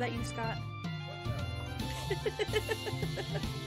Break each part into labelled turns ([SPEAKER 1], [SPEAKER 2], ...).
[SPEAKER 1] that you, Scott?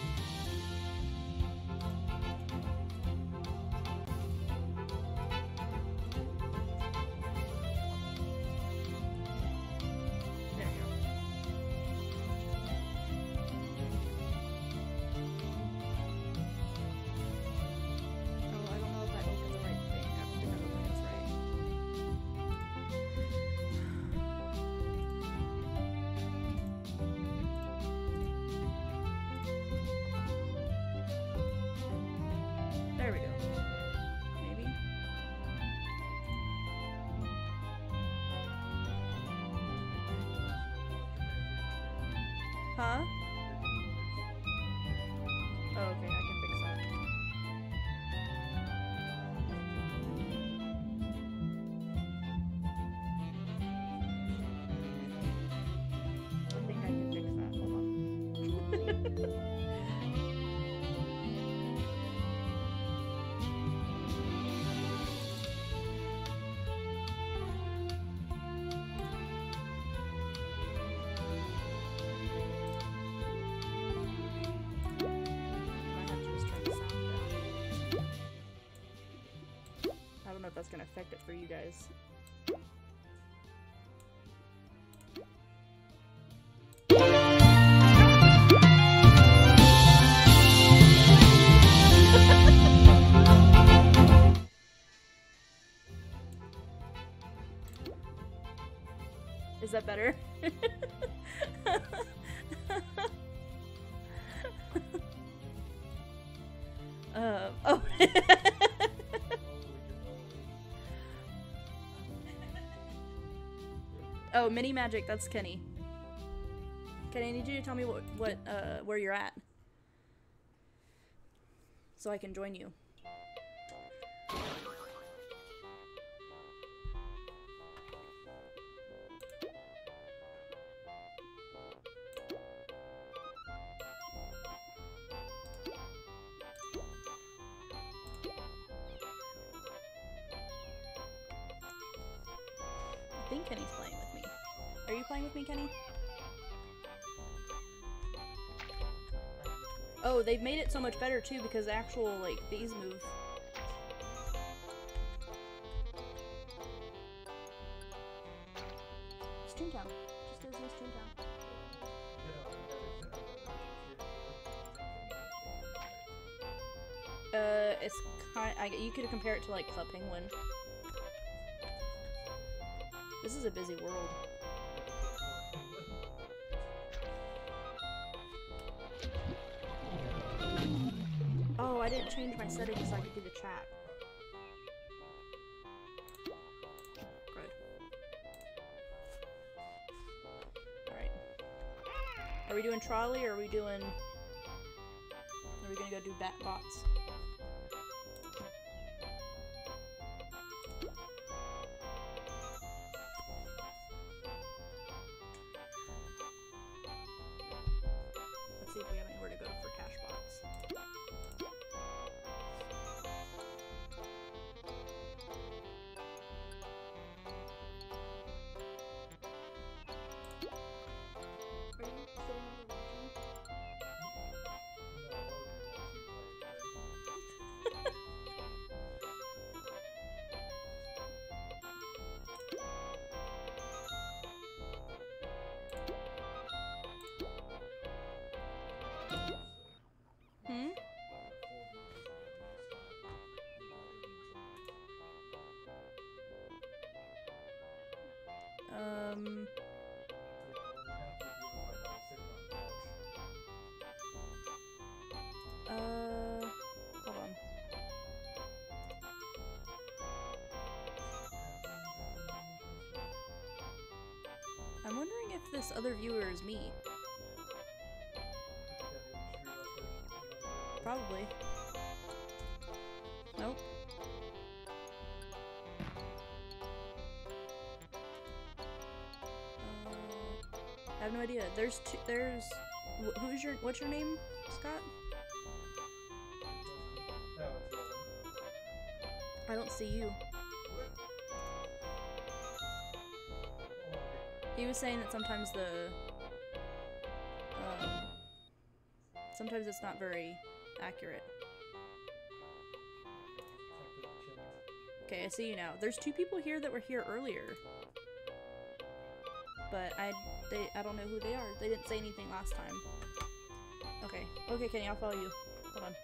[SPEAKER 1] That's gonna affect it for you guys. Mini magic. That's Kenny. Kenny, I need you to tell me what, what, uh, where you're at, so I can join you. They've made it so much better too because actual like these move. It's Toontown. Just as is Toontown. Uh, it's kind. I, you could compare it to like Club Penguin. This is a busy world. Oh, I didn't change my settings so I could do the chat. Good. Alright. Are we doing trolley or are we doing. Are we gonna go do bat bots? This other viewer is me. Probably. Nope. Uh, I have no idea. There's two, there's wh- who's your what's your name, Scott? I don't see you. He was saying that sometimes the um, sometimes it's not very accurate. Okay, I see you now. There's two people here that were here earlier. But I they I don't know who they are. They didn't say anything last time. Okay. Okay, Kenny, I'll follow you. Hold on.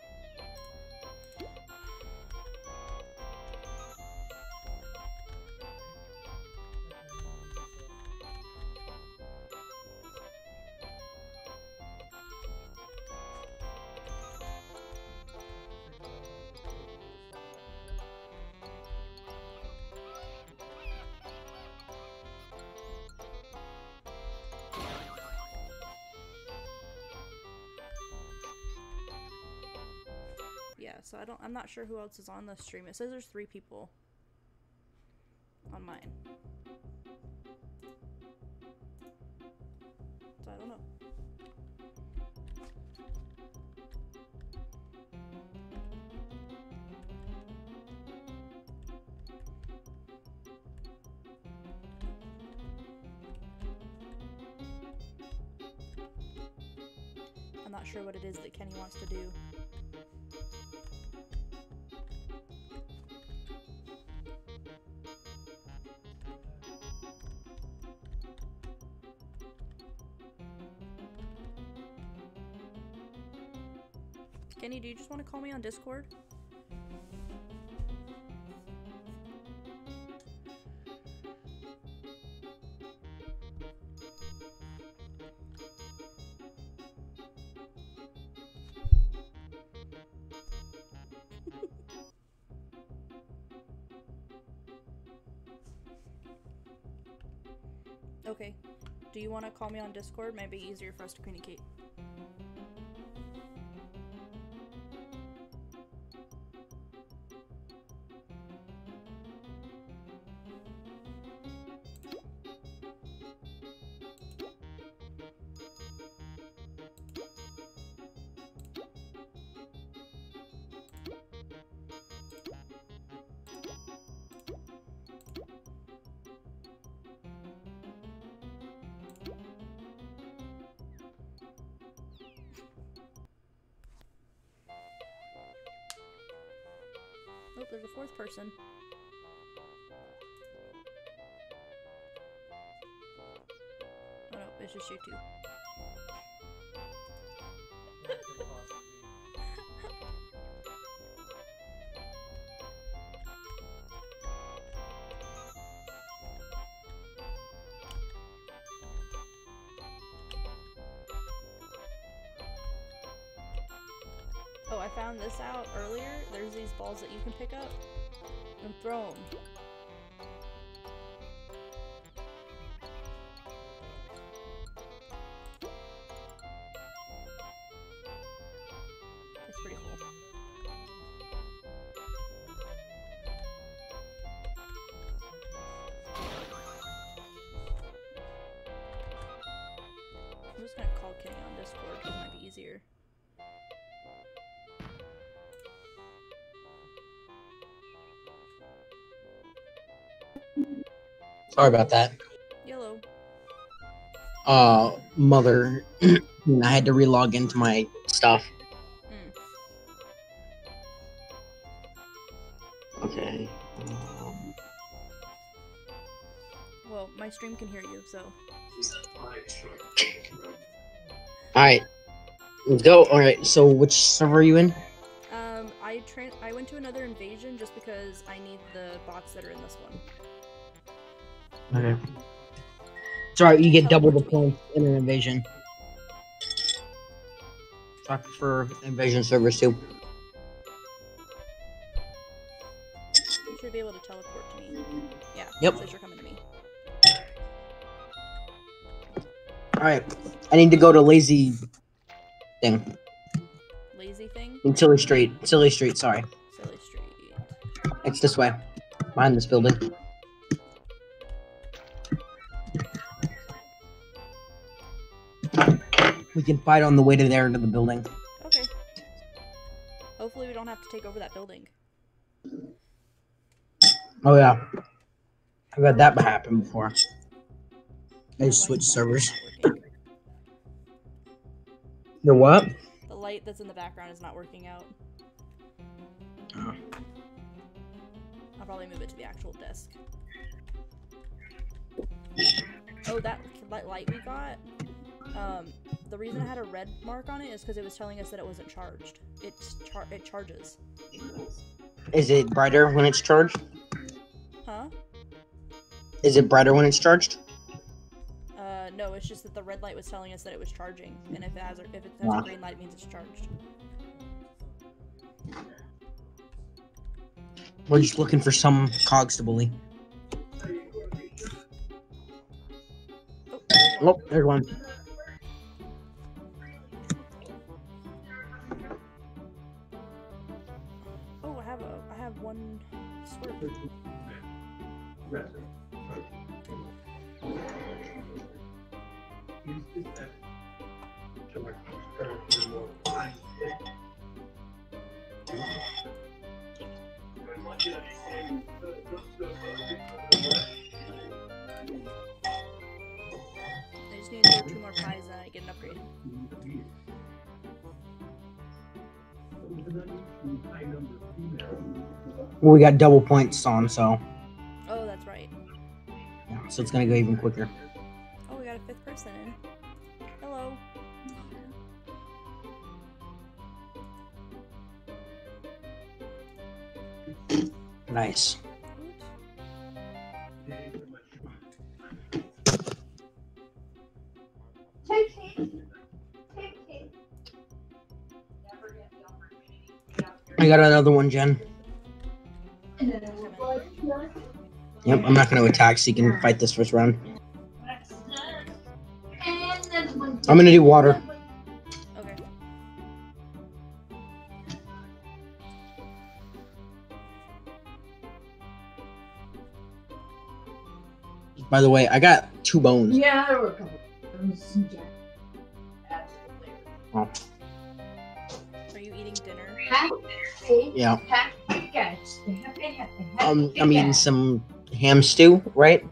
[SPEAKER 1] So I don't I'm not sure who else is on the stream. It says there's three people on mine. So I don't know. I'm not sure what it is that Kenny wants to do. Kenny, do you just want to call me on Discord? okay. Do you want to call me on Discord? Might be easier for us to communicate. Person. Oh no, it's just you two. Oh, I found this out earlier. There's these balls that you can pick up and throw
[SPEAKER 2] Sorry about that.
[SPEAKER 1] Yellow.
[SPEAKER 2] Uh, mother, I had to relog into my stuff.
[SPEAKER 1] Mm.
[SPEAKER 2] Okay. Um,
[SPEAKER 1] Well, my stream can hear you, so.
[SPEAKER 2] all right, let's go. All right. So, which server are you in?
[SPEAKER 1] Um, I tran I went to another invasion just because I need the bots that are in this one.
[SPEAKER 2] Okay. Sorry, you get double the points in an invasion. So I prefer invasion servers too.
[SPEAKER 1] You should be able to teleport to me. Yeah.
[SPEAKER 2] Yep.
[SPEAKER 1] Says you're coming to me.
[SPEAKER 2] All right, I need to go to lazy thing
[SPEAKER 1] Lazy thing.
[SPEAKER 2] in Silly Street. Silly Street. Sorry,
[SPEAKER 1] Silly Street.
[SPEAKER 2] it's this way, behind this building. We can fight on the way to there to the building.
[SPEAKER 1] Okay. Hopefully we don't have to take over that building.
[SPEAKER 2] Oh yeah, I've had that happen before. I
[SPEAKER 1] The
[SPEAKER 2] switched servers. The what?
[SPEAKER 1] The light that's in the background is not working out.
[SPEAKER 2] Oh.
[SPEAKER 1] I'll probably move it to the actual desk. Oh, that, that light we got. Um, the reason it had a red mark on it is because it was telling us that it wasn't charged. It's char- it charges.
[SPEAKER 2] Is it brighter when it's charged?
[SPEAKER 1] Huh?
[SPEAKER 2] Is it brighter when it's charged?
[SPEAKER 1] Uh, no, it's just that the red light was telling us that it was charging, and if it has a, if it has
[SPEAKER 2] Ah.
[SPEAKER 1] a green light, it means it's charged.
[SPEAKER 2] We're just looking for some cogs to bully.
[SPEAKER 1] Oh, there's one.
[SPEAKER 2] Well, we got double points on, so
[SPEAKER 1] Oh, that's right.
[SPEAKER 2] yeah, so it's gonna go even quicker.
[SPEAKER 1] Oh, we got a fifth person in. Hello.
[SPEAKER 2] Nice.
[SPEAKER 1] Oops.
[SPEAKER 2] I got another one, Jen. Yep, I'm not gonna attack, so you can fight this first round. I'm gonna do water.
[SPEAKER 1] Okay.
[SPEAKER 2] By the way, I got two bones.
[SPEAKER 3] Yeah, there were a couple.
[SPEAKER 1] Are you eating dinner?
[SPEAKER 2] Yeah.
[SPEAKER 3] Um,
[SPEAKER 2] Um, I'm eating some ham stew, right?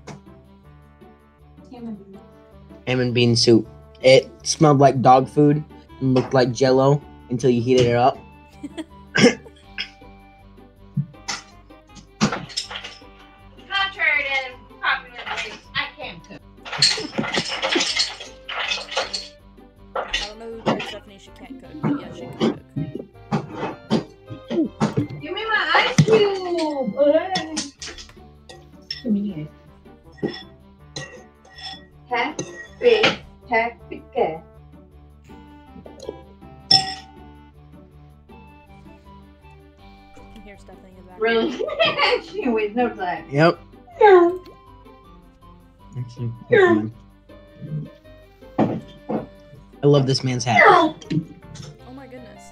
[SPEAKER 2] Ham and bean soup. It smelled like dog food and looked like jello until you heated it up. this man's hat.
[SPEAKER 1] Oh my goodness.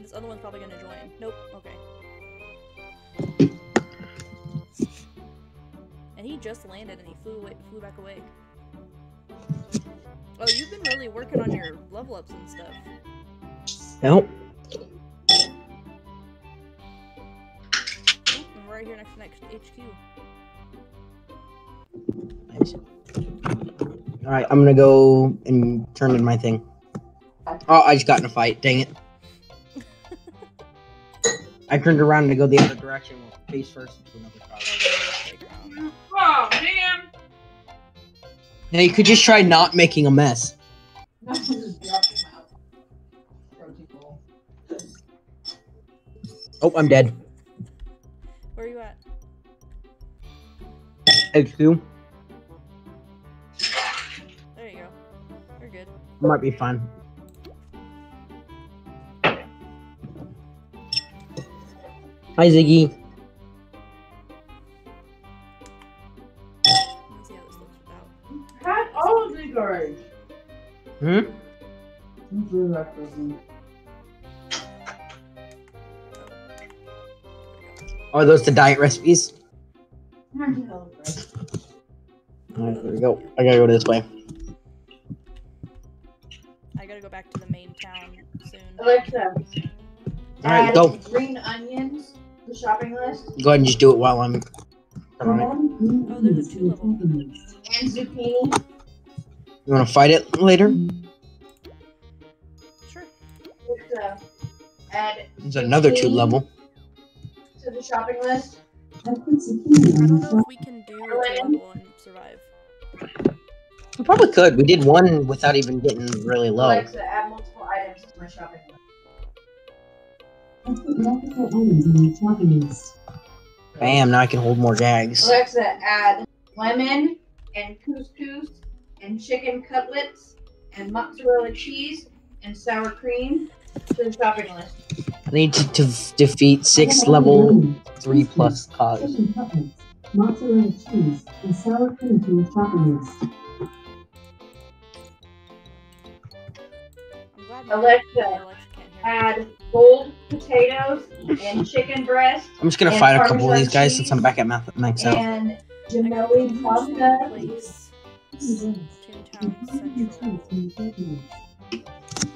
[SPEAKER 1] This other one's probably gonna join. Nope. Okay. And he just landed and he flew away, flew back away. Oh, you've been really working on your level ups and stuff.
[SPEAKER 2] Nope.
[SPEAKER 1] Oop, and we're right here next to next HQ.
[SPEAKER 2] Nice. All right, I'm gonna go and turn in my thing. Oh, I just got in a fight. Dang it! I turned around to go the other direction. Well, face first into another car.
[SPEAKER 1] I'll go to the playground.
[SPEAKER 3] Oh, man.
[SPEAKER 2] Now you could just try not making a mess.
[SPEAKER 3] No, just drop him out. Protein bowl.
[SPEAKER 2] Oh, I'm dead.
[SPEAKER 1] Where are you at?
[SPEAKER 2] X2.
[SPEAKER 1] There you go. You're good.
[SPEAKER 2] might be fine. Hi Ziggy.
[SPEAKER 1] Let's see how this looks without.
[SPEAKER 3] Cut all of the guards.
[SPEAKER 2] Hmm. Are those the diet recipes? All right, there we go. I gotta go this way.
[SPEAKER 1] I gotta go back to the main town soon.
[SPEAKER 3] Alexa,
[SPEAKER 2] All right,
[SPEAKER 3] add
[SPEAKER 2] go.
[SPEAKER 3] green onions, the shopping list,
[SPEAKER 2] Go ahead and just do it while I'm. on.
[SPEAKER 1] Oh, there's a two level.
[SPEAKER 3] and zucchini.
[SPEAKER 2] You want to fight it later?
[SPEAKER 1] Sure.
[SPEAKER 3] Let's, uh, add
[SPEAKER 2] There's another two level.
[SPEAKER 3] to the shopping list.
[SPEAKER 4] I put zucchini
[SPEAKER 1] I
[SPEAKER 4] on
[SPEAKER 1] don't know if we can do two level and survive.
[SPEAKER 2] We probably could. We did one without even getting really low.
[SPEAKER 3] Alexa, add multiple items to my shopping list.
[SPEAKER 2] Bam, now I can hold more gags.
[SPEAKER 3] Alexa, add lemon and couscous and chicken cutlets and mozzarella cheese and sour cream to the shopping list.
[SPEAKER 2] I need to, to defeat six level three plus cogs.
[SPEAKER 4] Mozzarella cheese, and sour cream to your shopping list.
[SPEAKER 1] I'm glad my-
[SPEAKER 3] Alexa,
[SPEAKER 1] my Alexa can't hear.
[SPEAKER 3] Add gold potatoes and chicken breast
[SPEAKER 2] I'm just gonna
[SPEAKER 3] And
[SPEAKER 2] fight a couple of these guys since I'm back at math max out.
[SPEAKER 3] and
[SPEAKER 1] I got
[SPEAKER 3] gemelli
[SPEAKER 1] the
[SPEAKER 3] pasta.
[SPEAKER 1] place.
[SPEAKER 4] Chicken
[SPEAKER 1] Toontown
[SPEAKER 4] breast, and cheese
[SPEAKER 1] Central.
[SPEAKER 4] to your shopping list.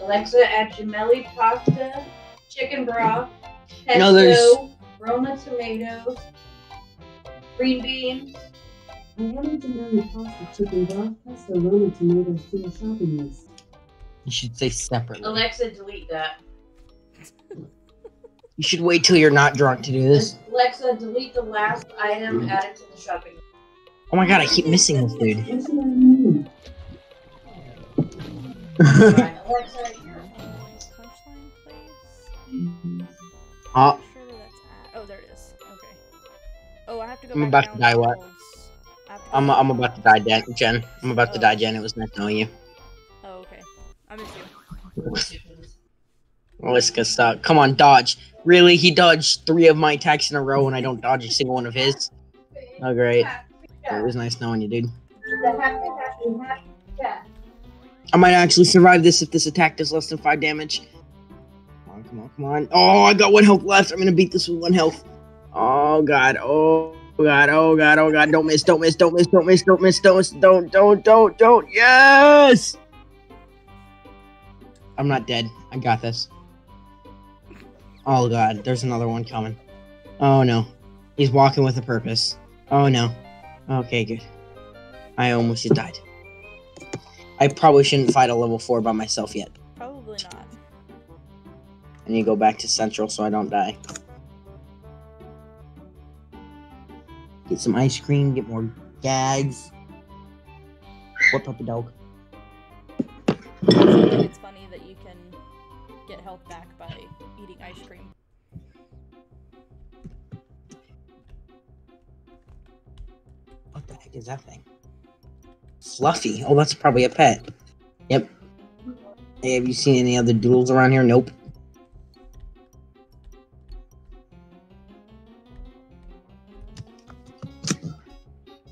[SPEAKER 3] Alexa, add gemelli pasta, chicken broth, pesto,
[SPEAKER 2] No, there's-
[SPEAKER 3] Roma tomatoes, green beans,
[SPEAKER 4] I added gemelli pasta, chicken broth, pesto, Roma tomatoes to your shopping list.
[SPEAKER 2] You should say separately.
[SPEAKER 3] Alexa, delete that.
[SPEAKER 2] You should wait till you're not drunk to do this.
[SPEAKER 3] Alexa, delete the last item mm-hmm. added to the shopping list.
[SPEAKER 2] Oh my god, I keep missing this dude.
[SPEAKER 4] What should I remove?
[SPEAKER 3] Alright, Alexa,
[SPEAKER 1] Punchline place. Not sure where ah. that's at. Oh, there it is. Okay. Oh, I have to go
[SPEAKER 2] I'm
[SPEAKER 1] back
[SPEAKER 2] about to die, what?
[SPEAKER 1] I have to go
[SPEAKER 2] I'm, I'm about to die,
[SPEAKER 1] Worlds.
[SPEAKER 2] Dan- Jen. I'm about to oh. die, Jen. It was nice knowing you.
[SPEAKER 1] Oh. I miss you.
[SPEAKER 2] Oh, it's gonna stop. Come on, dodge. Really? He dodged three of my attacks in a row and I don't dodge a single one of his? Oh, great. It was nice knowing you, dude. I might actually survive this if this attack does less than five damage. Come on, come on, come on. Oh, I got one health left. I'm gonna beat this with one health. Oh god. Oh god. Oh god. Oh god. Don't miss. Don't miss. Don't miss. Don't miss. Don't miss. Don't miss. Don't. Don't. Don't. Don't. Yes. I'm not dead. I got this. Oh god. There's another one coming. Oh no. He's walking with a purpose. Oh no. Okay, good. I almost just died. I probably shouldn't fight a level 4 by myself yet.
[SPEAKER 1] Probably not.
[SPEAKER 2] I need to go back to Central so I don't die. Get some ice cream, get more gags. What puppy dog?
[SPEAKER 1] Get health back by eating ice cream.
[SPEAKER 2] What the heck is that thing? Fluffy. Oh, that's probably a pet. Yep. Hey, have you seen any other doodles around here? Nope.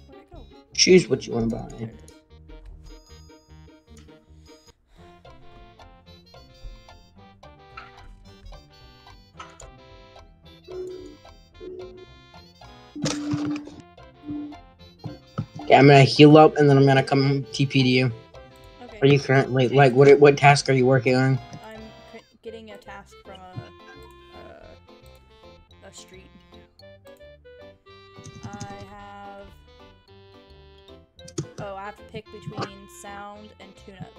[SPEAKER 1] Where'd it go?
[SPEAKER 2] Choose what you want to buy. I'm gonna heal up and then I'm gonna come TP to you.
[SPEAKER 1] Okay.
[SPEAKER 2] Are you currently like what? What task are you working on?
[SPEAKER 1] I'm getting a task from a, a, a street. I have. Oh, I have to pick between sound and Toon-Up.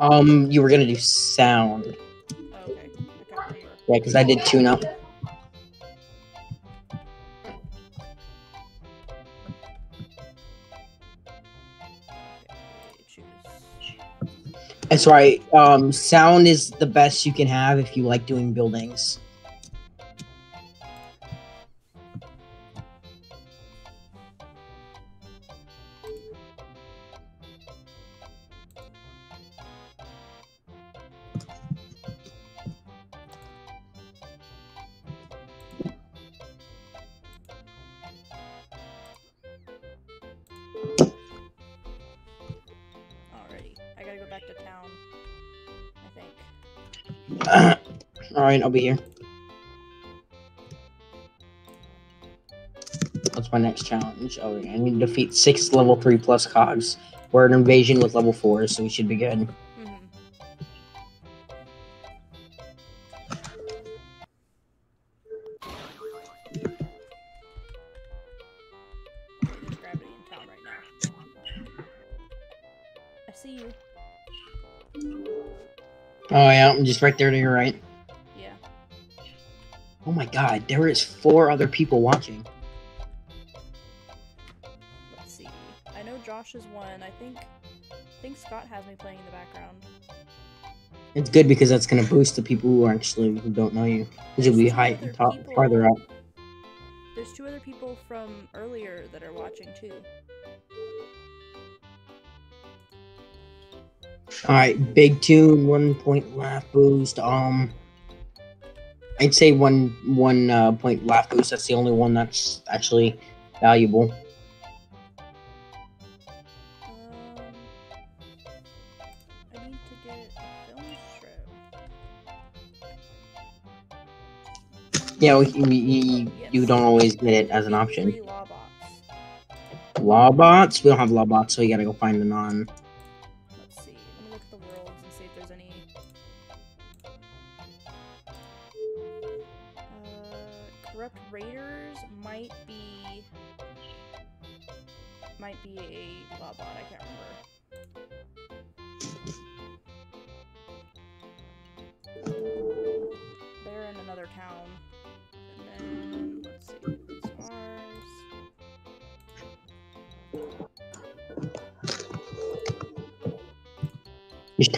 [SPEAKER 2] Um, you were gonna do sound.
[SPEAKER 1] Oh, okay. I.
[SPEAKER 2] Yeah, because I did
[SPEAKER 1] Toon-Up.
[SPEAKER 2] That's right. Um, sound is the best you can have if you like doing buildings.
[SPEAKER 1] I think.
[SPEAKER 2] All right, I'll be here. What's my next challenge? Oh, yeah, I need to defeat six level three plus cogs. We're an invasion with level four, so we should be good. I'm just right there to your right.
[SPEAKER 1] Yeah.
[SPEAKER 2] Oh my god, there is four other people watching.
[SPEAKER 1] Let's see. I know Josh is one. I think I think Scott has me playing in the background.
[SPEAKER 2] It's good because that's gonna boost the people who are actually who don't know you. Because you'll be high top
[SPEAKER 1] people-
[SPEAKER 2] farther up.
[SPEAKER 1] There's two other people from earlier that are watching too.
[SPEAKER 2] Alright, big tune, one point laff boost. Um I'd say one one uh, point laff boost. That's the only one that's actually valuable.
[SPEAKER 1] Um, I need to get a film strip.
[SPEAKER 2] Yeah, we, we, you, you don't always get it as an option.
[SPEAKER 1] Three law bots.
[SPEAKER 2] We don't have law bots, so you gotta go find a non.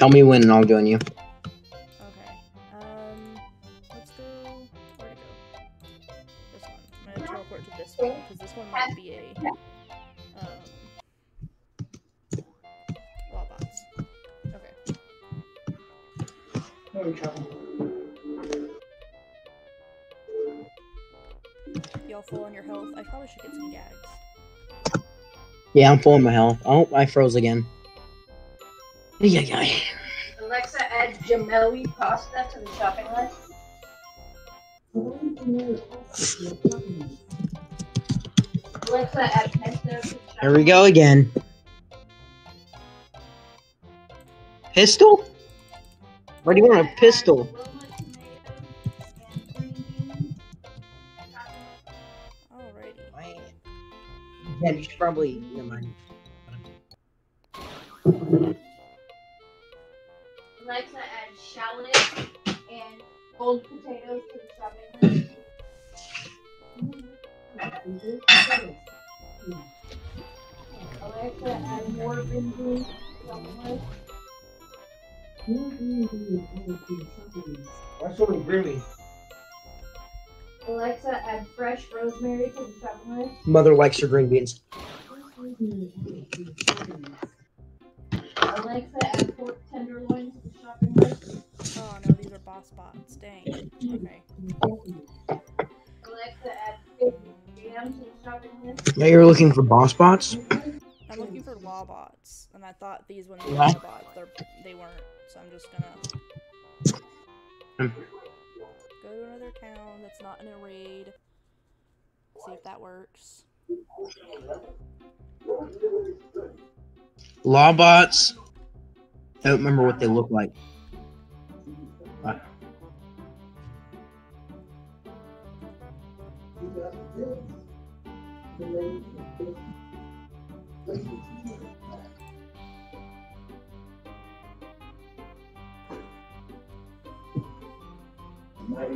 [SPEAKER 2] Tell me when and I'll join you.
[SPEAKER 1] Okay. Um, let's go. Where to go? This one. I'm gonna teleport to this one because this one might be a um law bots. Okay. Y'all full on your health? I probably should get some gags.
[SPEAKER 2] Yeah, I'm full of my health. Oh, I froze again. Yeah, yeah.
[SPEAKER 3] Alexa, add Gemelli pasta to the shopping list.
[SPEAKER 4] According to your pasta to your shopping list.
[SPEAKER 3] Alexa, add pesto to the shopping
[SPEAKER 2] Here we go again. Pistol? Why do you want a pistol?
[SPEAKER 1] Alrighty.
[SPEAKER 2] Yeah, you should probably. Never mind. Why so many green
[SPEAKER 3] Alexa, add fresh rosemary to the shopping list.
[SPEAKER 2] Mother likes her green beans.
[SPEAKER 4] Fresh rosemary added to your shopping list.
[SPEAKER 3] Alexa, add pork tenderloin to the shopping list.
[SPEAKER 1] Oh no, these are boss bots. Dang. Okay.
[SPEAKER 3] Alexa, add fig jam to the shopping list.
[SPEAKER 2] Yeah, you're looking for boss bots?
[SPEAKER 1] I'm looking for law bots, and I thought these ones were
[SPEAKER 2] What?
[SPEAKER 1] law bots. They're, they weren't, so I'm just gonna go to another town that's not in a raid. See if that works.
[SPEAKER 2] Law bots? I don't remember what they look like.
[SPEAKER 1] There's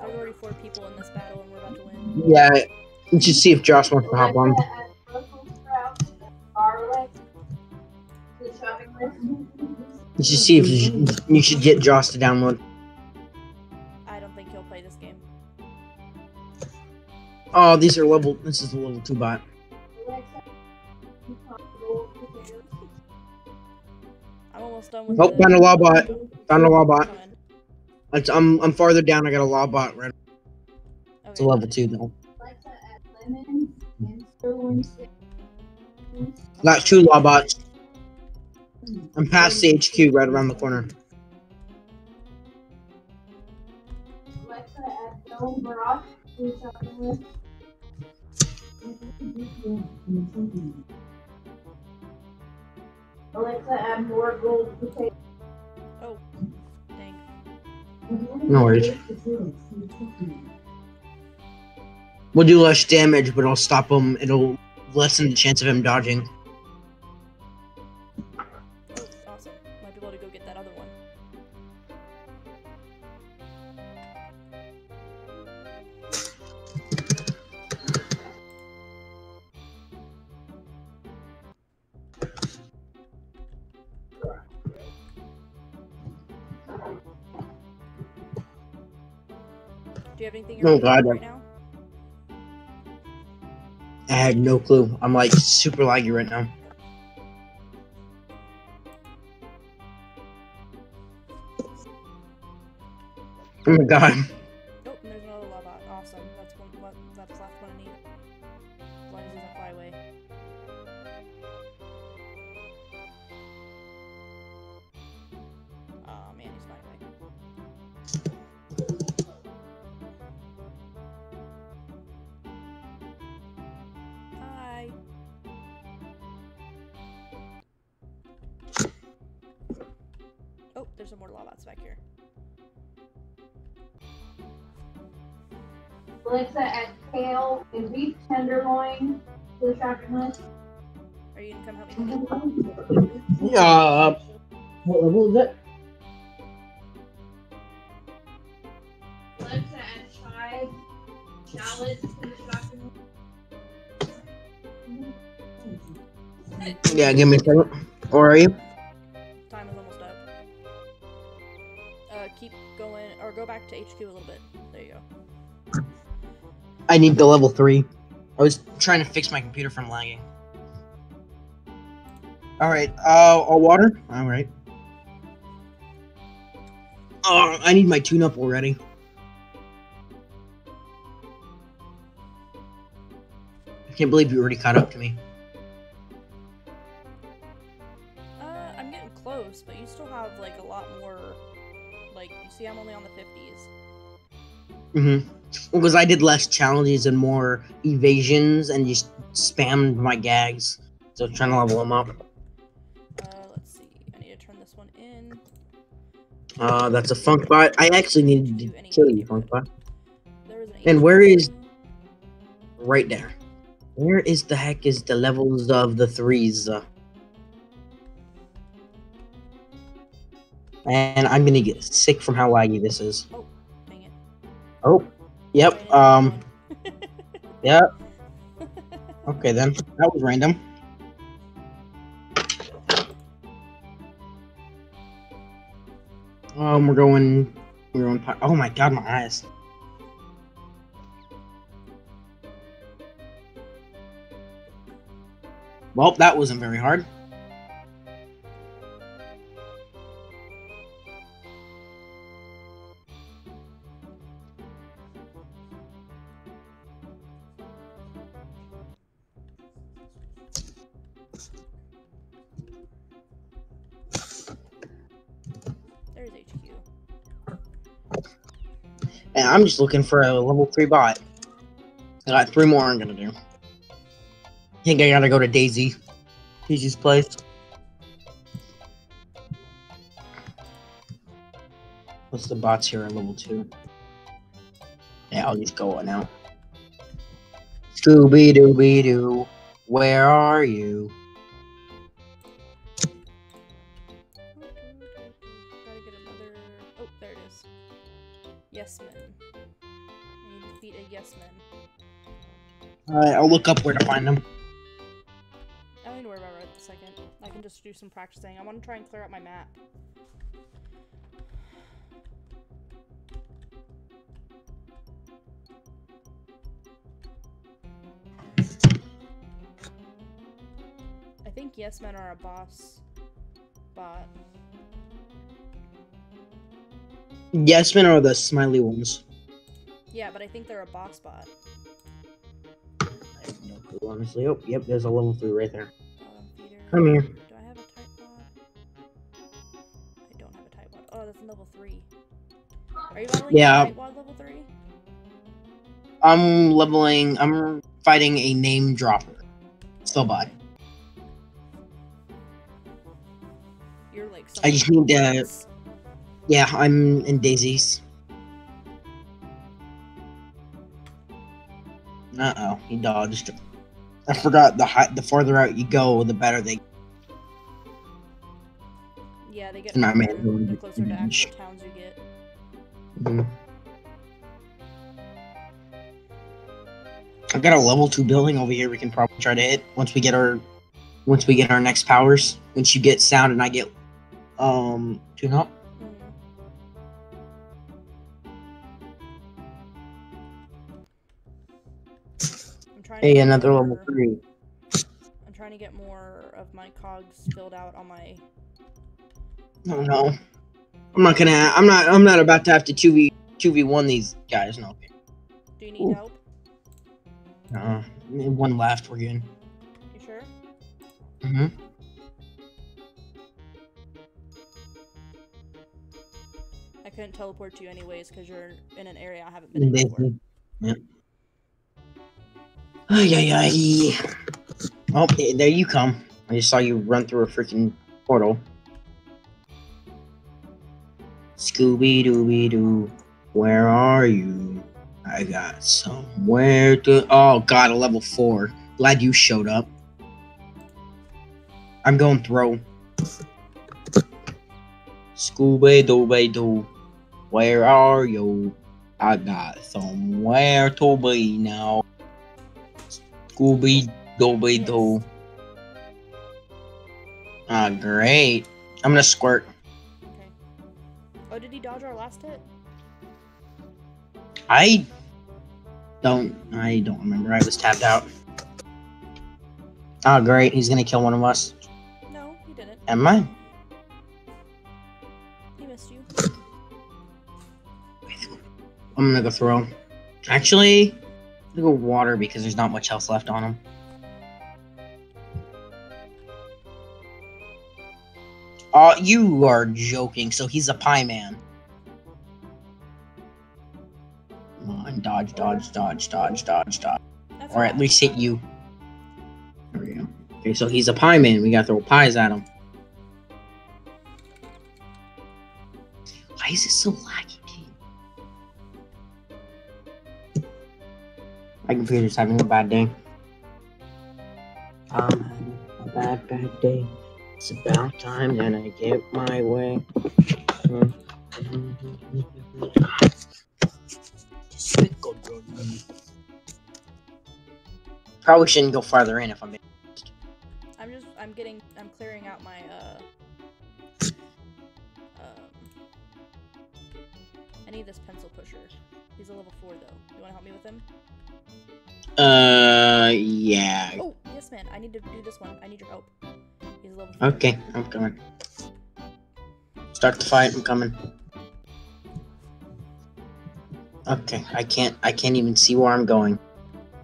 [SPEAKER 1] already four people in this battle, and we're about to win.
[SPEAKER 2] yeah, you should see if Josh wants to hop on.
[SPEAKER 3] Alexa, add Brussels sprouts and garlic to the shopping list.
[SPEAKER 2] You should see if you, you should get Josh to download.
[SPEAKER 1] I don't think he'll play this game.
[SPEAKER 2] Oh, these are level. This is a level two bot.
[SPEAKER 1] Almost done with
[SPEAKER 2] Oh,
[SPEAKER 1] the-
[SPEAKER 2] found a law bot. Found a law bot. It's, I'm I'm farther down. I got a law bot. Right. It's a level two though.
[SPEAKER 3] Alexa, add lemon and sirloin steak.
[SPEAKER 2] Got two law bots. I'm past the HQ, right around the corner.
[SPEAKER 3] Alexa, add more gold potatoes.
[SPEAKER 1] Oh, dang. Mm-hmm.
[SPEAKER 2] No worries. We'll do less damage, but it'll stop him. It'll lessen the chance of him dodging.
[SPEAKER 1] Do you have anything you're
[SPEAKER 2] Oh, God.
[SPEAKER 1] right now?
[SPEAKER 2] I had no clue. I'm like super laggy right now. Oh my god.
[SPEAKER 1] What it?
[SPEAKER 3] Alexa, add chive, shallots to the shopping list.
[SPEAKER 2] Yeah, give me a second. Or are you?
[SPEAKER 1] Time is almost up. Uh, keep going, or go back to HQ a little bit. There you go.
[SPEAKER 2] I need the level three. I was trying to fix my computer from lagging. All right. Uh, all water. All right. Oh, I need my Toon-Up already. I can't believe you already caught up to me.
[SPEAKER 1] Uh, I'm getting close, but you still have like a lot more. Like, you see, I'm only on the 50s.
[SPEAKER 2] Mm-hmm. Because I did less challenges and more evasions, and just spammed my gags. So trying to level them up.
[SPEAKER 1] Uh,
[SPEAKER 2] that's a funk bot. I actually needed to kill you, funk bot.
[SPEAKER 1] There was an.
[SPEAKER 2] And where is- Right there. Where is the heck is the levels of the threes? And I'm gonna get sick from how laggy this is.
[SPEAKER 1] Dang it.
[SPEAKER 2] Oh, yep. Um, yep. Okay then. That was random. Um, we're going. We're going. Oh my god, my eyes. Well, that wasn't very hard.
[SPEAKER 1] HQ.
[SPEAKER 2] And I'm just looking for a level three bot. I got three more I'm gonna do. I think I gotta go to Daisy. Daisy's place. What's the bots here at level two? Yeah, I'll just go on now. Scooby Dooby Doo, where are you? Alright, I'll look up where to find them.
[SPEAKER 1] I don't need to worry about it right this second. I can just do some practicing. I want to try and clear out my map. I think yes men are a boss bot.
[SPEAKER 2] Yes men are the smiley ones.
[SPEAKER 1] Yeah, but I think they're a boss bot.
[SPEAKER 2] I have no clue, honestly. Oh, yep, there's a level three right there.
[SPEAKER 1] Bottom feeder.
[SPEAKER 2] Come here.
[SPEAKER 1] Do I have a type bot? I don't have a type bot. Oh, that's level three. Are you battling
[SPEAKER 2] Yeah.
[SPEAKER 1] a type bot level three?
[SPEAKER 2] I'm leveling. I'm fighting a name dropper. Sellbot.
[SPEAKER 1] You're like.
[SPEAKER 2] I just need to- Yeah, I'm in Daisy's. Uh oh, he dodged. I forgot the high, the farther out you go, the better they.
[SPEAKER 1] Yeah, they get
[SPEAKER 2] And I made
[SPEAKER 1] harder
[SPEAKER 2] it really
[SPEAKER 1] the closer to actual towns you get.
[SPEAKER 2] Mhm. I got a level two building over here. We can probably try to hit once we get our once we get our next powers. Once you get sound and I get um
[SPEAKER 1] Toon-Up.
[SPEAKER 2] Hey, another level three.
[SPEAKER 1] I'm trying to get more of my cogs filled out on my.
[SPEAKER 2] No, no. I'm not gonna. I'm not. I'm not about to have to two v two v one these guys. No.
[SPEAKER 1] Do you need
[SPEAKER 2] Ooh.
[SPEAKER 1] help?
[SPEAKER 2] Uh, one left. We're good.
[SPEAKER 1] You sure?
[SPEAKER 2] Mm-hmm.
[SPEAKER 1] I couldn't teleport to you anyways because you're in an area I haven't been in before.
[SPEAKER 2] Yeah. Ay, ay, ay. Oh, eh, there you come. I just saw you run through a freaking portal. Scooby Dooby Doo, where are you? I got somewhere to. Oh, God, a level four. Glad you showed up. I'm going throw. Scooby Dooby Doo, where are you? I got somewhere to be now. Scooby Dooby Doo. Ah, great. I'm gonna squirt.
[SPEAKER 1] Okay. Oh, did he dodge our last hit?
[SPEAKER 2] I don't. I don't remember. I was tapped out. Oh, great. He's gonna kill one of us.
[SPEAKER 1] No, he didn't.
[SPEAKER 2] Am I?
[SPEAKER 1] He missed you.
[SPEAKER 2] I'm gonna go throw. Actually, I'm gonna go water because there's not much else left on him. Oh, you are joking. So he's a pie man. Come on, dodge, dodge, dodge, dodge, dodge, dodge.
[SPEAKER 1] That's
[SPEAKER 2] Or at least hit you. There we go. Okay, so he's a pie man. We gotta throw pies at him. Why is it so laggy, My computer's having a bad day. I'm having a bad, bad day. It's about time that I get my way. Probably shouldn't go farther in if I'm.
[SPEAKER 1] I'm just. I'm getting. I'm clearing out my. uh... Um. I need this pencil pusher. He's a level four though. You want to help me with him?
[SPEAKER 2] Uh, yeah.
[SPEAKER 1] Oh, yes, man. I need to do this one. I need your help. He's a level four.
[SPEAKER 2] Okay, I'm coming. Start the fight. I'm coming. Okay, I can't. I can't even see where I'm going.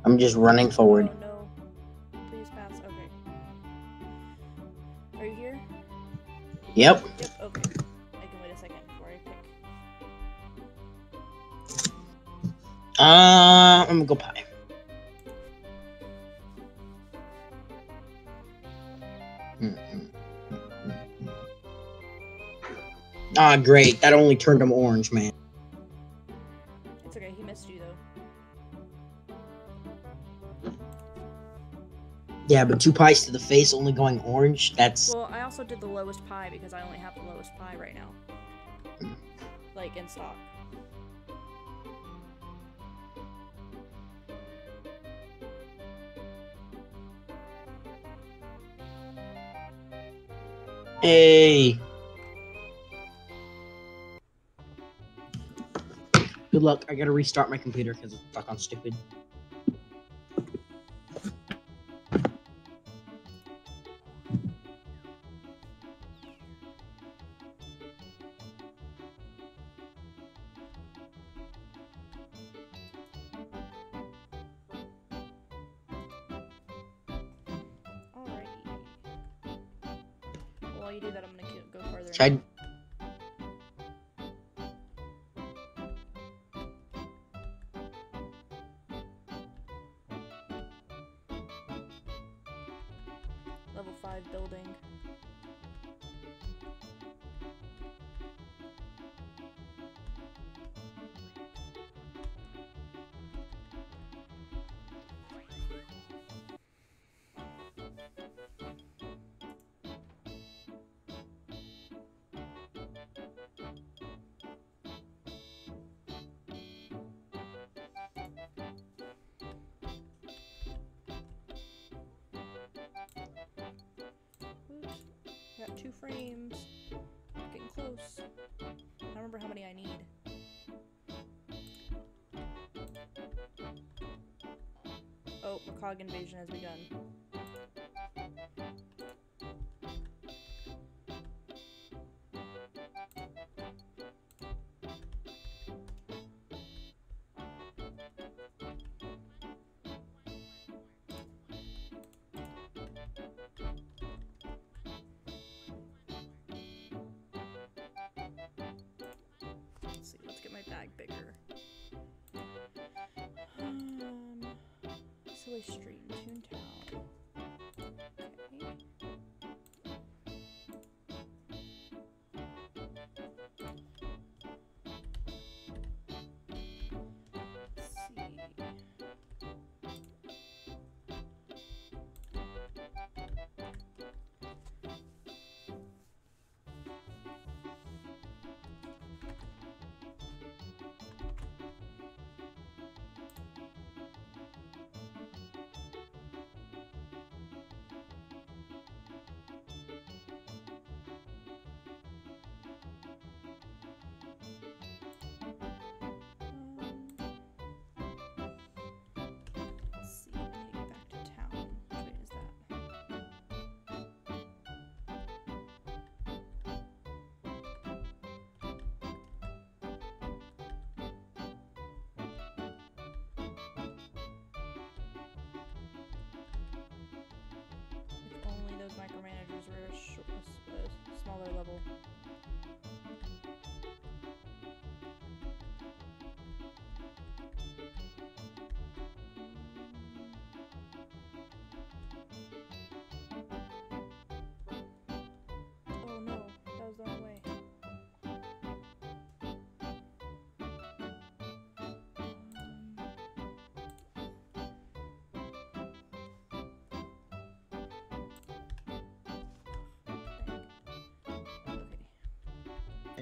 [SPEAKER 2] I'm just running forward.
[SPEAKER 1] Oh, no. Please pass. Okay. Are you here?
[SPEAKER 2] Yep. Uh, I'm gonna go pie. Ah, great. That only turned him orange, man.
[SPEAKER 1] It's okay. He missed you though.
[SPEAKER 2] Yeah, but two pies to the face, only going orange. That's
[SPEAKER 1] Well, I also did the lowest pie because I only have the lowest pie right now. Like in stock.
[SPEAKER 2] Hey. Good luck. I gotta restart my computer because it's stuck on stupid.
[SPEAKER 1] Ki- Makog invasion has begun.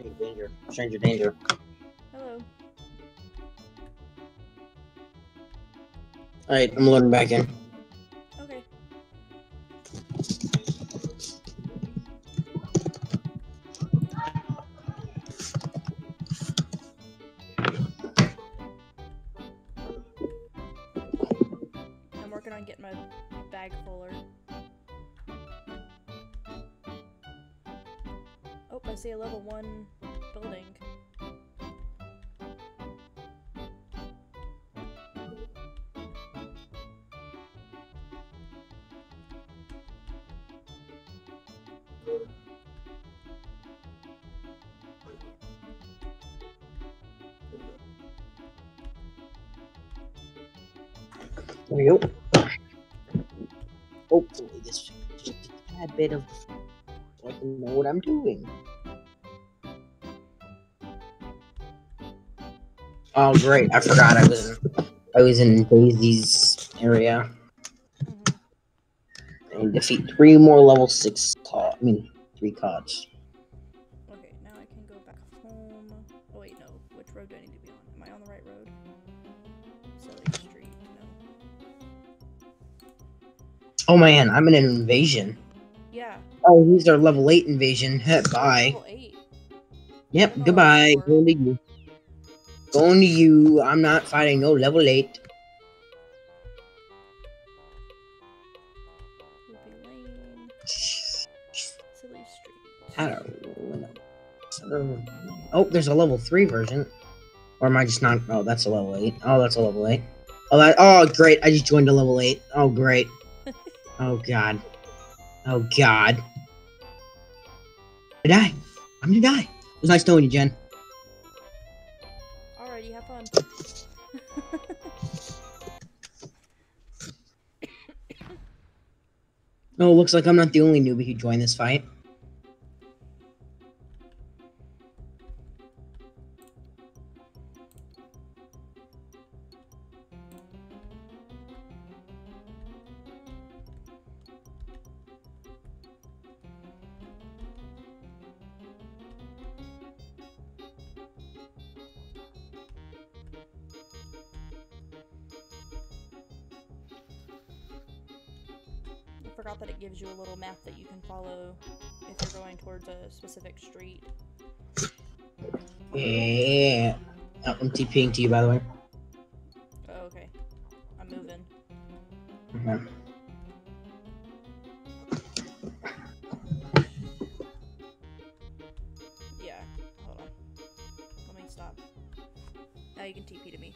[SPEAKER 2] Hey, danger. Stranger danger.
[SPEAKER 1] Hello.
[SPEAKER 2] Alright, I'm loading back in. Bit of so I can know what I'm doing. Oh great, I forgot I was in I was in Daisy's area and defeat three more level six cod I mean three cods.
[SPEAKER 1] Okay, now I can go back home. Oh wait, no. Which road do I need to be on? Am I on the right road? Silly Street. No.
[SPEAKER 2] Oh man, I'm in an invasion. Oh, he's our level eight invasion. Bye.
[SPEAKER 1] Eight.
[SPEAKER 2] Yep, goodbye.
[SPEAKER 1] four.
[SPEAKER 2] Going to you. Going to you. I'm not fighting no level eight.
[SPEAKER 1] Ruby Lane. Silly Street.
[SPEAKER 2] I don't know. Oh, there's a level three version. Or am I just not? Oh, that's a level eight. Oh, that's a level eight. Oh, that. Oh, great! I just joined a level eight. Oh, great. Oh God. Oh God. I die. I'm gonna die. It was nice knowing you, Jen.
[SPEAKER 1] Alrighty, have fun.
[SPEAKER 2] Oh, it looks like I'm not the only newbie who joined this fight.
[SPEAKER 1] Follow if you're going towards a specific street.
[SPEAKER 2] Yeah. Oh, I'm TPing to you, by the way.
[SPEAKER 1] Oh, okay. I'm moving.
[SPEAKER 2] Okay.
[SPEAKER 1] Yeah. Hold on. Let me stop. Now you can TP to me.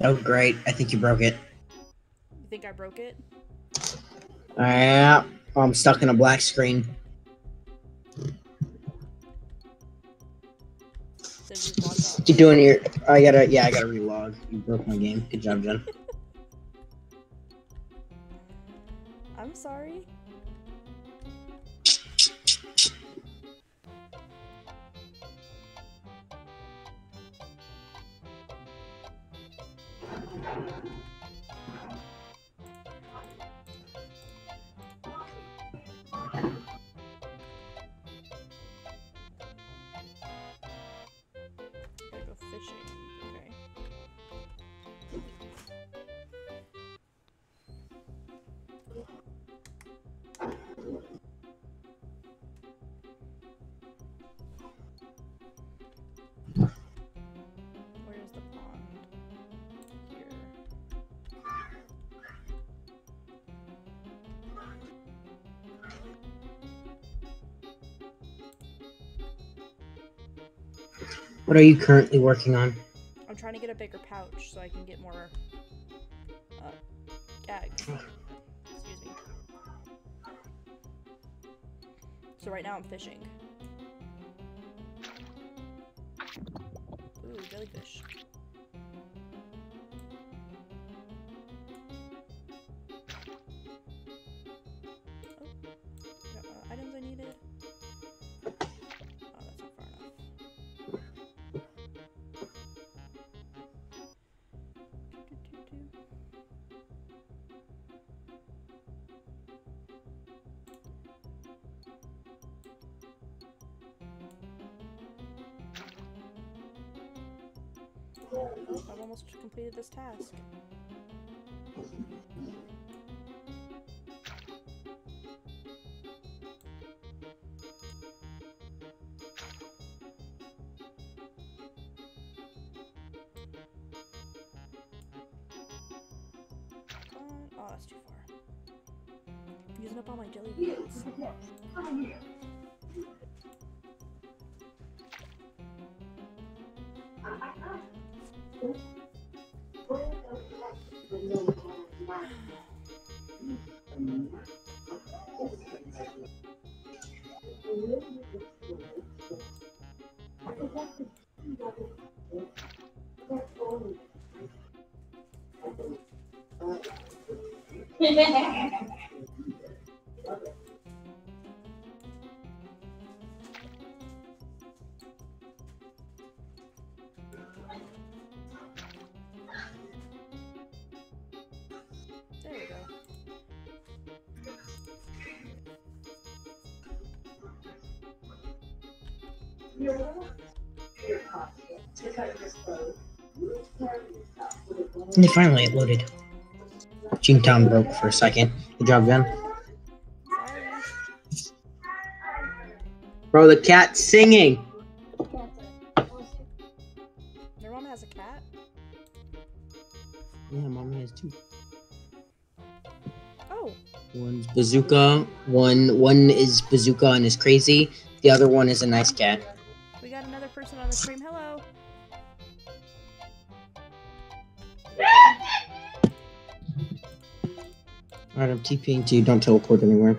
[SPEAKER 2] Oh, great. I think you broke it.
[SPEAKER 1] You think I broke it?
[SPEAKER 2] Yeah. I'm stuck in a black screen. You doing here? I gotta, yeah, I gotta relog. You broke my game. Good job, Jen.
[SPEAKER 1] I'm sorry.
[SPEAKER 2] What are you currently working on?
[SPEAKER 1] I'm trying to get a bigger pouch so I can get more uh, gags. Excuse me. So right now I'm fishing. Ooh, jellyfish. I've almost completed this task. Oh, that's too far. I'm using up all my jelly beans. There
[SPEAKER 2] And they finally it loaded. Town broke for a second. Good job.
[SPEAKER 1] Sorry.
[SPEAKER 2] Bro, the cat's singing.
[SPEAKER 1] Your mom has a cat?
[SPEAKER 2] Yeah, mommy has two.
[SPEAKER 1] Oh,
[SPEAKER 2] One's bazooka. One one is bazooka and is crazy. The other one is a nice cat.
[SPEAKER 1] we got another person on the stream.
[SPEAKER 2] Alright, I'm TPing to you. Don't teleport anywhere.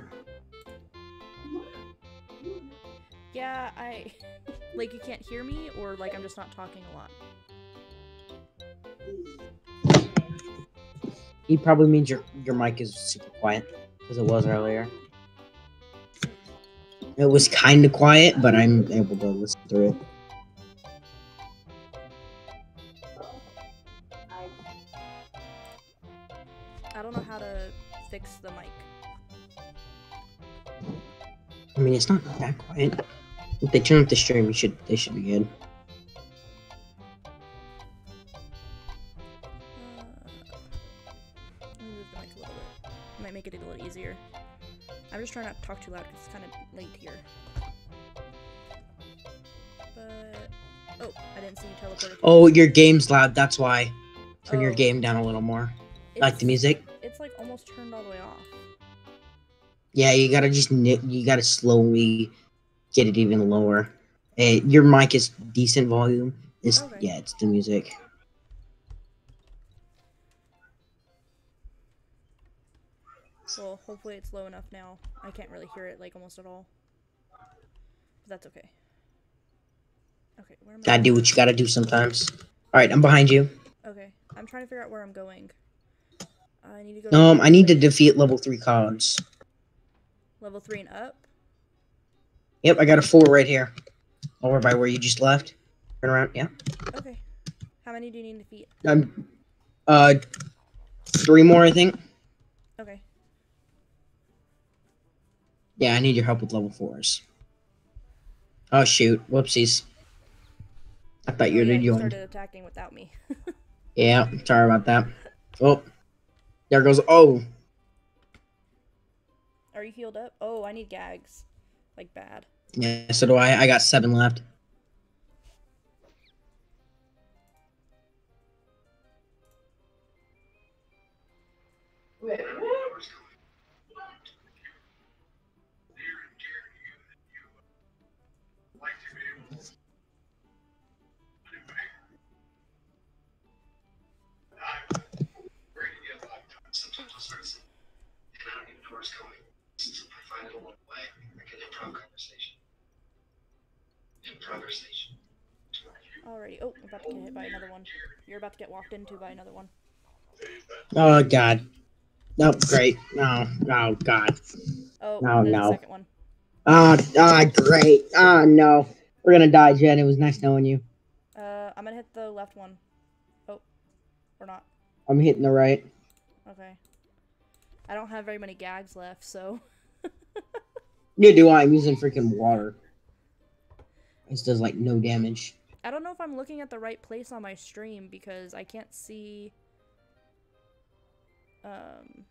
[SPEAKER 1] Yeah, I like you can't hear me or like I'm just not talking a lot.
[SPEAKER 2] He probably means your your mic is super quiet because it was earlier. It was kind of quiet, but I'm able to listen through it. Mean, it's not that quiet. If they turn up the stream, we should they should be good.
[SPEAKER 1] Uh, let me move the mic a little bit. Might make it a little easier. I'm just trying not to talk too loud because it's kind of late here. But oh, I didn't see you teleported.
[SPEAKER 2] Oh, your game's loud. That's why. Turn your
[SPEAKER 1] Oh.
[SPEAKER 2] game down a little more. Like the music. Yeah, you gotta just. You gotta slowly get it even lower. Eh, your mic is decent volume. It's
[SPEAKER 1] Okay.
[SPEAKER 2] yeah, it's the music.
[SPEAKER 1] Well, hopefully it's low enough now. I can't really hear it like almost at all. But that's okay. Okay, where am I?
[SPEAKER 2] Gotta do what you gotta do sometimes. All right, I'm behind you.
[SPEAKER 1] Okay, I'm trying to figure out where I'm going. I need to go.
[SPEAKER 2] Um, I need to defeat level three cogs.
[SPEAKER 1] Level three and up.
[SPEAKER 2] Yep, I got a four right here. Over by where you just left. Turn around. Yeah.
[SPEAKER 1] Okay. How many do you need to defeat?
[SPEAKER 2] Um, uh, three more, I think.
[SPEAKER 1] Okay.
[SPEAKER 2] Yeah, I need your help with level fours. Oh shoot! Whoopsies. I thought you
[SPEAKER 1] oh, yeah,
[SPEAKER 2] already joined.
[SPEAKER 1] started attacking without me.
[SPEAKER 2] Yeah, sorry about that. Oh, there goes. Oh,
[SPEAKER 1] Are you healed up? Oh, I need gags. Like bad.
[SPEAKER 2] yeah. So do I. I got seven left.
[SPEAKER 3] Wait, what?
[SPEAKER 1] Alrighty. Oh, I'm about to get hit by another one. You're about to get walked into by another one.
[SPEAKER 2] Oh God. No, great. No, oh God.
[SPEAKER 1] Oh,
[SPEAKER 2] No, no.
[SPEAKER 1] a second one.
[SPEAKER 2] Ah, ah, great. Ah, no. We're gonna die, Jen. It was nice knowing you.
[SPEAKER 1] Uh, I'm gonna hit the left one. Oh, or not.
[SPEAKER 2] I'm hitting the right.
[SPEAKER 1] Okay. I don't have very many gags left, so.
[SPEAKER 2] Neither do I. I'm using freaking water. This does like no damage.
[SPEAKER 1] I don't know if I'm looking at the right place on my stream because I can't see. Um.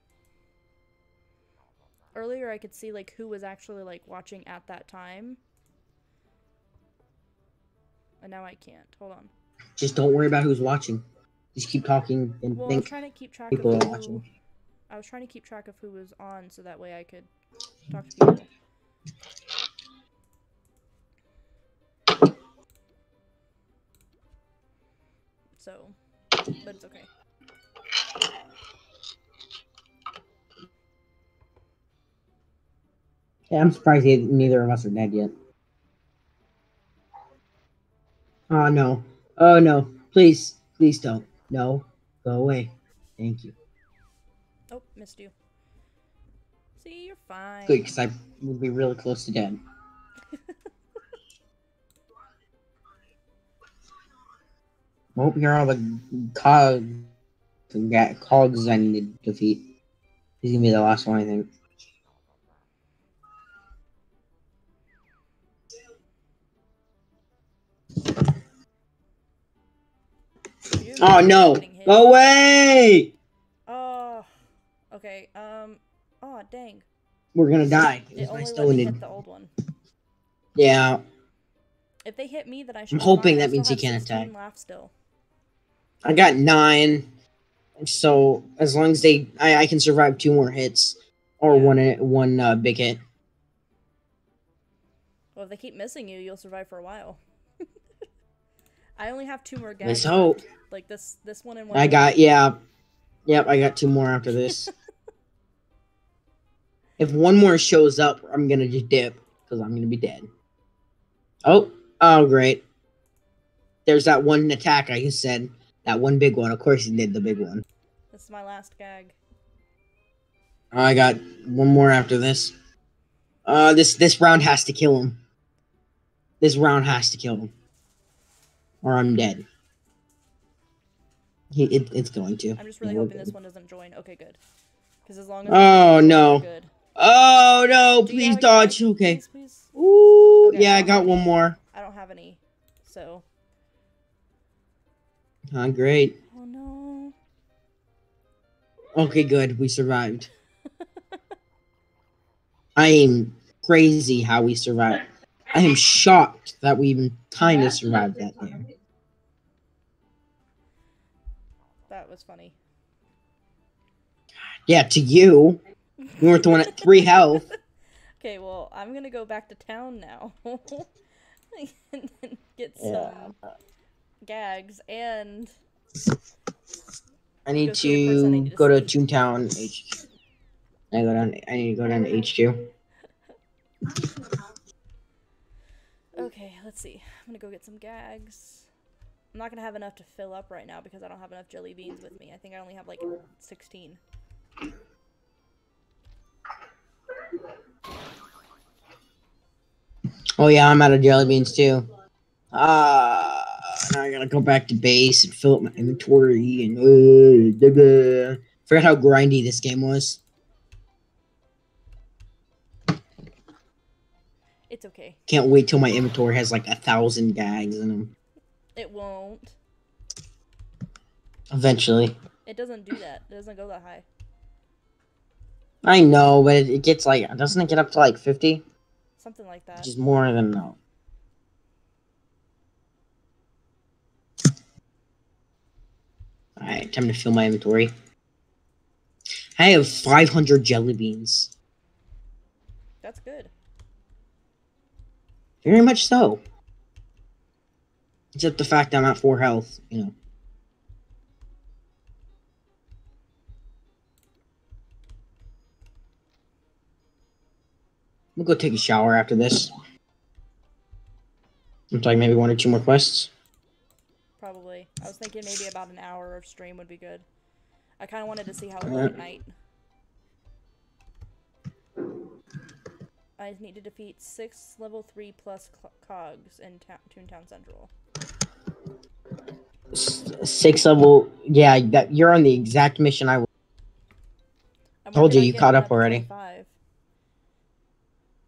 [SPEAKER 1] Earlier, I could see like who was actually like watching at that time, and now I can't. Hold on.
[SPEAKER 2] Just don't worry about who's watching. Just keep talking and
[SPEAKER 1] Well, I was
[SPEAKER 2] think
[SPEAKER 1] trying to keep track
[SPEAKER 2] people
[SPEAKER 1] of
[SPEAKER 2] are watching.
[SPEAKER 1] I was trying to keep track of who was on, so that way I could talk to people. So, but it's okay.
[SPEAKER 2] Yeah, I'm surprised neither of us are dead yet. Oh no. Oh no. Please. Please don't. No. Go away. Thank you.
[SPEAKER 1] Oh, missed you. See, you're fine.
[SPEAKER 2] Good, because I would be really close to dead. Well, you're all the cogs, the ga- cogs I need to defeat. He's gonna be the last one, I think. Oh no! Go away!
[SPEAKER 1] Oh, okay. Um. Oh, dang.
[SPEAKER 2] We're gonna die.
[SPEAKER 1] It only let hit the old one.
[SPEAKER 2] Yeah,
[SPEAKER 1] If they hit me, then I should. be
[SPEAKER 2] hoping that means he can't attack.
[SPEAKER 1] Still.
[SPEAKER 2] I got nine. So as long as they, I, I can survive two more hits, or
[SPEAKER 1] Yeah.
[SPEAKER 2] one one uh, big hit.
[SPEAKER 1] Well, if they keep missing you, you'll survive for a while. I only have two more
[SPEAKER 2] Let's hope.
[SPEAKER 1] Like this, this one and one.
[SPEAKER 2] I got yeah, yep. I got two more after this. if one more shows up, I'm gonna just dip because I'm gonna be dead. Oh, oh, great. There's that one attack I just said. That one big one. Of course, he did the big one.
[SPEAKER 1] This is my last gag.
[SPEAKER 2] I got one more after this. Uh, this this round has to kill him. This round has to kill him, or I'm dead. He, it, it's going to.
[SPEAKER 1] I'm just really hoping this one doesn't join. Okay, good. Because as long as.
[SPEAKER 2] Oh, no.
[SPEAKER 1] Good.
[SPEAKER 2] Oh no!
[SPEAKER 1] Do
[SPEAKER 2] Please dodge. Okay.
[SPEAKER 1] Please, please.
[SPEAKER 2] Ooh,
[SPEAKER 1] Okay,
[SPEAKER 2] yeah, I got one more.
[SPEAKER 1] I don't have any. So.
[SPEAKER 2] Ah, great.
[SPEAKER 1] Oh no.
[SPEAKER 2] Okay, good. We survived. I am crazy how we survived. I am shocked that we even kind of survived that there.
[SPEAKER 1] That was funny.
[SPEAKER 2] Yeah, to you. You weren't the one at three health.
[SPEAKER 1] Okay, well, I'm gonna go back to town now. and get some
[SPEAKER 2] Yeah.
[SPEAKER 1] Gags and
[SPEAKER 2] I need
[SPEAKER 1] Go see the person I
[SPEAKER 2] to
[SPEAKER 1] need to
[SPEAKER 2] go to. Toontown HQ. I go down. I need to go down to HQ.
[SPEAKER 1] okay, let's see. I'm gonna go get some gags. I'm not gonna have enough to fill up right now because I don't have enough jelly beans with me. I think I only have like 16.
[SPEAKER 2] Oh yeah, I'm out of jelly beans too. Uh now I gotta go back to base and fill up my inventory and uh, blah, blah. forgot how grindy this game was.
[SPEAKER 1] It's okay.
[SPEAKER 2] Can't wait till my inventory has like a thousand gags in them.
[SPEAKER 1] It won't.
[SPEAKER 2] Eventually,
[SPEAKER 1] It doesn't do that. It doesn't go that high.
[SPEAKER 2] I know, but it, it gets like doesn't it get up to like fifty,
[SPEAKER 1] Something like that.
[SPEAKER 2] which is more than enough. All right, time to fill my inventory. I have 500 jelly beans.
[SPEAKER 1] That's good.
[SPEAKER 2] Very much so. Except the fact I'm at four health, you know. We'll go take a shower after this. Looks like maybe one or two more quests.
[SPEAKER 1] I was thinking maybe about an hour of stream would be good. I kind of wanted to see how it looked at night. I need to defeat six level 3 plus cogs in ta- Toontown Central.
[SPEAKER 2] Six level. Yeah, that you're on the exact mission I was.
[SPEAKER 1] I'm
[SPEAKER 2] Told you, you caught up already.
[SPEAKER 1] 25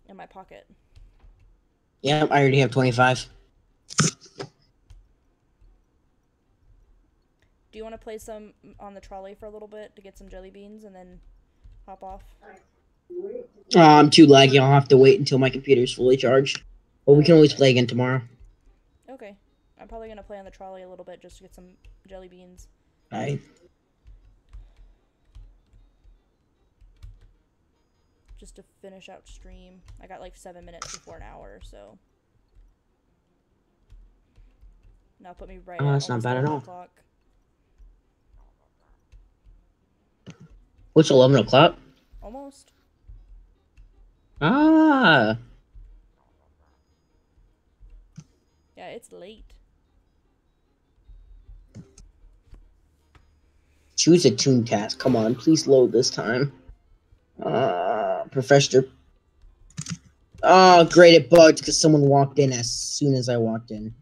[SPEAKER 1] In my pocket.
[SPEAKER 2] Yep, I already have 25.
[SPEAKER 1] Do you want to play some on the trolley for a little bit to get some jelly beans and then hop off?
[SPEAKER 2] Oh, I'm too laggy. I'll have to wait until my computer's fully charged. But we can always play again tomorrow.
[SPEAKER 1] Okay. I'm probably going to play on the trolley a little bit just to get some jelly beans.
[SPEAKER 2] Alright.
[SPEAKER 1] just to finish out stream. I got like seven minutes before an hour, so. Now put me right.
[SPEAKER 2] Oh, that's not bad at all.
[SPEAKER 1] O'clock.
[SPEAKER 2] What's 11 o'clock?
[SPEAKER 1] Almost.
[SPEAKER 2] Ah.
[SPEAKER 1] Yeah, it's late.
[SPEAKER 2] Choose a ToonTask. Come on, please load this time. Uh, Professor. Oh, great, it bugged because someone walked in as soon as I walked in.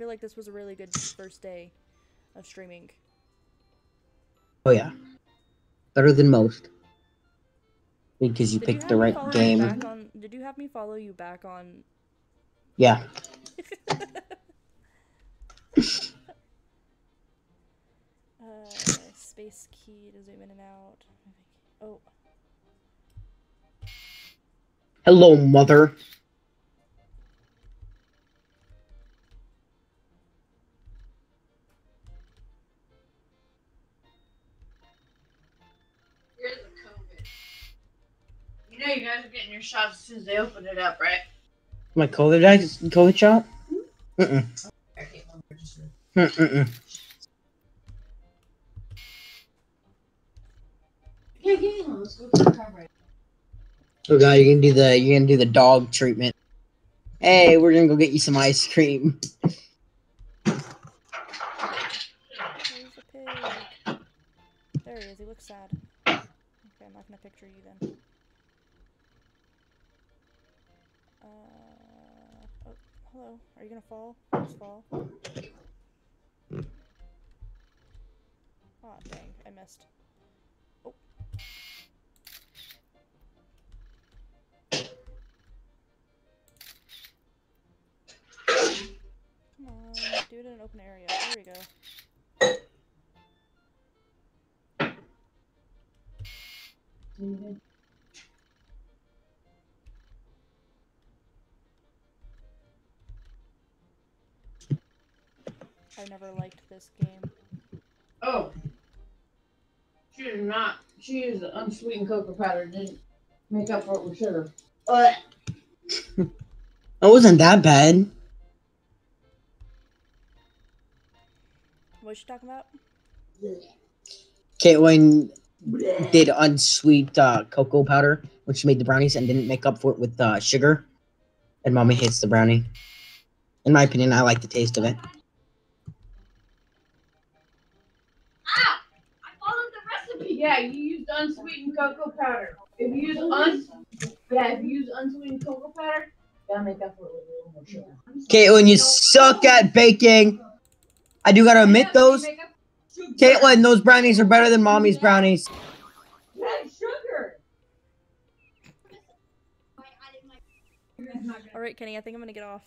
[SPEAKER 1] Feel like this was a really good first day of streaming.
[SPEAKER 2] Oh, yeah. Better than most. Because you
[SPEAKER 1] Did
[SPEAKER 2] picked
[SPEAKER 1] have
[SPEAKER 2] the right game.
[SPEAKER 1] on- did you have me follow you back on?
[SPEAKER 2] Yeah.
[SPEAKER 1] uh, space key to zoom in and out. Oh,
[SPEAKER 2] Hello, mother.
[SPEAKER 3] You you guys are getting your shots as soon as they open it up, right?
[SPEAKER 2] My COVID, COVID shot? Mm-mm. Mm-mm.
[SPEAKER 3] Yeah, yeah, let's go to the car right
[SPEAKER 2] Oh god, you're gonna do the you're gonna do the dog treatment. Hey, we're gonna go get you some ice cream.
[SPEAKER 1] Are you gonna fall? Just fall. oh, dang, I missed. Oh. Come on, do it in an open area. There we go. Mm -hmm. I never liked this game.
[SPEAKER 3] Oh. She did not. She used the unsweetened cocoa powder. Didn't make up for it with sugar. But
[SPEAKER 2] It wasn't that bad.
[SPEAKER 1] What you talking about?
[SPEAKER 2] Caitlin did unsweet uh, cocoa powder, which made the brownies, and didn't make up for it with uh, sugar. And mommy hates the brownie. In my opinion, I like the taste of it.
[SPEAKER 3] ah, I followed the recipe. Yeah, you used unsweetened cocoa powder. If you use uns, yeah, if you use unsweetened cocoa powder, that'll make up for it with a little more sugar.
[SPEAKER 2] Caitlin, you suck at baking. I do gotta admit those.
[SPEAKER 3] Make up- Sugar.
[SPEAKER 2] Caitlin, those brownies are better than mommy's brownies.
[SPEAKER 3] That's sugar.
[SPEAKER 1] All right, Kenny. I think I'm gonna get off.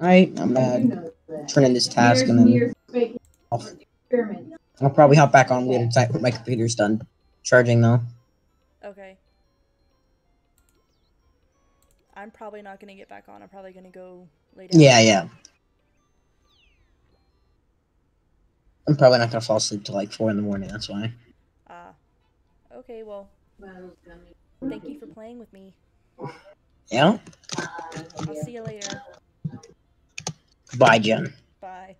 [SPEAKER 2] Alright, I'm gonna turn in this task and then off.
[SPEAKER 3] Experiment.
[SPEAKER 2] I'll probably hop back on later tonight when my computer's done charging though.
[SPEAKER 1] Okay. I'm probably not gonna get back on. I'm probably gonna go lay down.
[SPEAKER 2] Yeah, yeah. I'm probably not gonna fall asleep till like four in the morning. That's why.
[SPEAKER 1] Ah. okay. Well, thank you for playing with me.
[SPEAKER 2] Yeah.
[SPEAKER 1] I'll see you later.
[SPEAKER 2] Bye, Jen.
[SPEAKER 1] Bye.